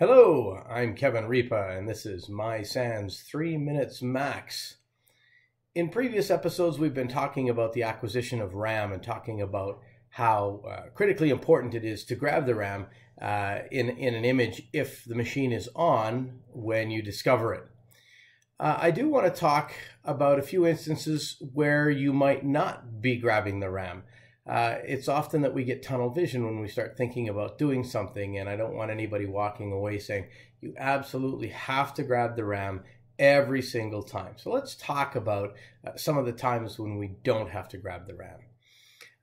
Hello, I'm Kevin Ripa, and this is My SANS 3 Minutes Max. In previous episodes, we've been talking about the acquisition of RAM and talking about how uh, critically important it is to grab the RAM uh, in, in an image if the machine is on when you discover it. Uh, I do want to talk about a few instances where you might not be grabbing the RAM uh, it's often that we get tunnel vision when we start thinking about doing something. And I don't want anybody walking away saying, you absolutely have to grab the RAM every single time. So let's talk about uh, some of the times when we don't have to grab the RAM.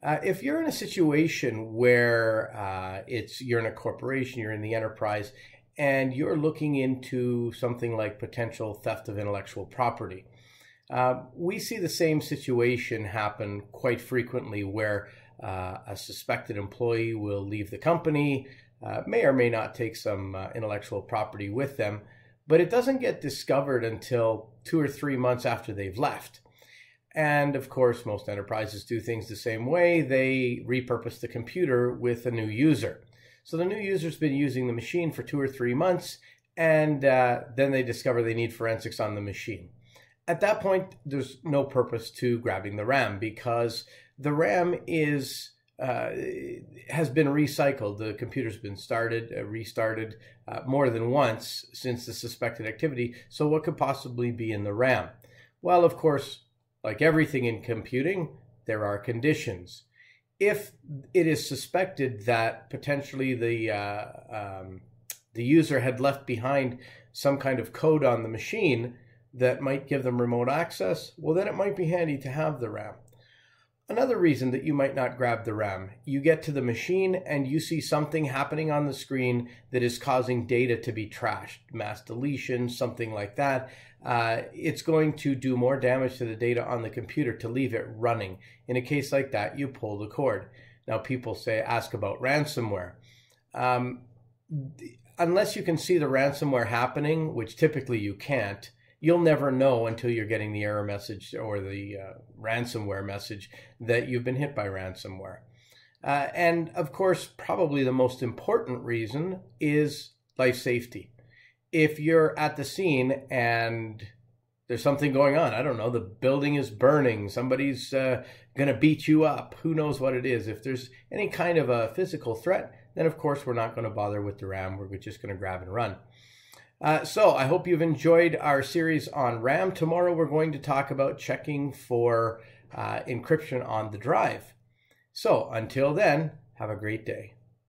Uh, if you're in a situation where uh, it's you're in a corporation, you're in the enterprise, and you're looking into something like potential theft of intellectual property, uh, we see the same situation happen quite frequently where uh, a suspected employee will leave the company, uh, may or may not take some uh, intellectual property with them, but it doesn't get discovered until two or three months after they've left. And of course, most enterprises do things the same way. They repurpose the computer with a new user. So the new user's been using the machine for two or three months, and uh, then they discover they need forensics on the machine at that point, there's no purpose to grabbing the RAM because the RAM is uh, has been recycled. The computer's been started, uh, restarted uh, more than once since the suspected activity. So, what could possibly be in the RAM? Well, of course, like everything in computing, there are conditions. If it is suspected that potentially the uh, um, the user had left behind some kind of code on the machine, that might give them remote access, well, then it might be handy to have the RAM. Another reason that you might not grab the RAM, you get to the machine and you see something happening on the screen that is causing data to be trashed, mass deletion, something like that. Uh, it's going to do more damage to the data on the computer to leave it running. In a case like that, you pull the cord. Now, people say, ask about ransomware. Um, unless you can see the ransomware happening, which typically you can't, you'll never know until you're getting the error message or the uh, ransomware message that you've been hit by ransomware. Uh, and of course, probably the most important reason is life safety. If you're at the scene and there's something going on, I don't know, the building is burning, somebody's uh, going to beat you up, who knows what it is. If there's any kind of a physical threat, then of course we're not going to bother with the RAM, we're just going to grab and run. Uh, so I hope you've enjoyed our series on RAM. Tomorrow we're going to talk about checking for uh, encryption on the drive. So until then, have a great day.